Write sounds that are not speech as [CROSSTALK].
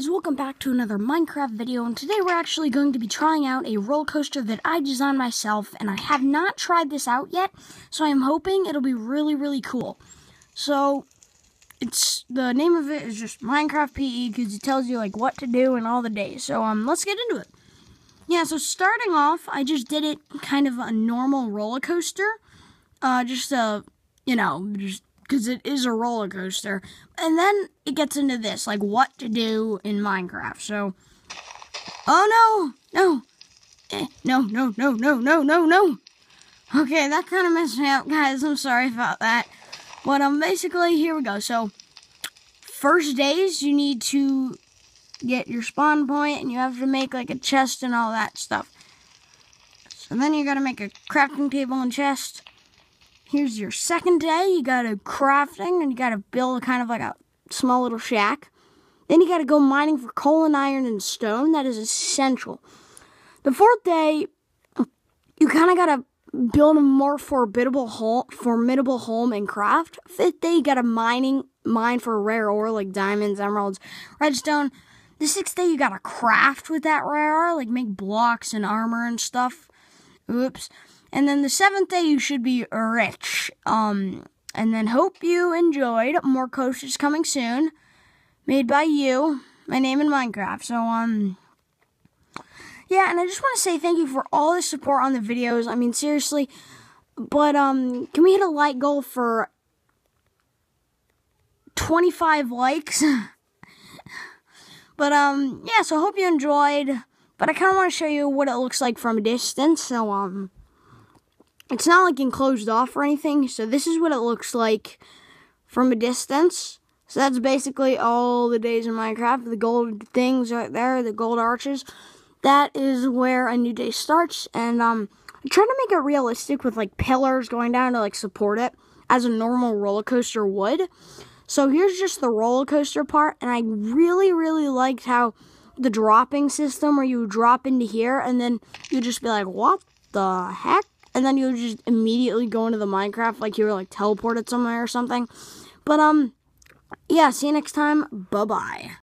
guys, welcome back to another Minecraft video, and today we're actually going to be trying out a roller coaster that I designed myself, and I have not tried this out yet, so I'm hoping it'll be really, really cool. So, it's, the name of it is just Minecraft PE, because it tells you, like, what to do and all the days, so, um, let's get into it. Yeah, so starting off, I just did it kind of a normal roller coaster, uh, just, uh, you know, just because it is a roller coaster. And then it gets into this, like what to do in Minecraft. So, oh no, no, eh, no, no, no, no, no, no, no. Okay, that kind of messed me up, guys. I'm sorry about that. But um, basically, here we go. So, first days, you need to get your spawn point, and you have to make like a chest and all that stuff. So then you gotta make a crafting table and chest. Here's your second day. You got to crafting and you got to build kind of like a small little shack. Then you got to go mining for coal and iron and stone. That is essential. The fourth day, you kind of got to build a more formidable home, formidable home and craft. Fifth day, you got to mining mine for rare ore like diamonds, emeralds, redstone. The sixth day, you got to craft with that rare ore, like make blocks and armor and stuff. Oops. And then the seventh day, you should be rich. Um, and then hope you enjoyed. More coasters coming soon, made by you. My name in Minecraft. So um, yeah. And I just want to say thank you for all the support on the videos. I mean, seriously. But um, can we hit a like goal for 25 likes? [LAUGHS] but um, yeah. So hope you enjoyed. But I kind of want to show you what it looks like from a distance. So um it's not like enclosed off or anything. So this is what it looks like from a distance. So that's basically all the days in Minecraft. The gold things right there, the gold arches. That is where a new day starts. And um, I'm trying to make it realistic with like pillars going down to like support it as a normal roller coaster would. So here's just the roller coaster part. And I really, really liked how the dropping system where you drop into here and then you just be like, what the heck? And then you would just immediately go into the Minecraft like you were like teleported somewhere or something. But um yeah, see you next time. Bye-bye.